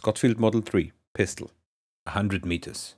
Scottfield Model 3 pistol, 100 meters.